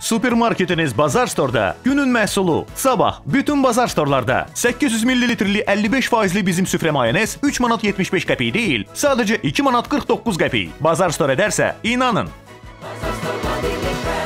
Supermarketiniz Bazar Store-da günün məhsulu. Sabah bütün Bazar Store-larda 800 ml-li 55 faizli bizim süfrə mayonez 3 manat 75 qəpik deyil, sadəcə 2 manat 49 qəpik. Bazar Store edərsə, inanın. Bazar Store-da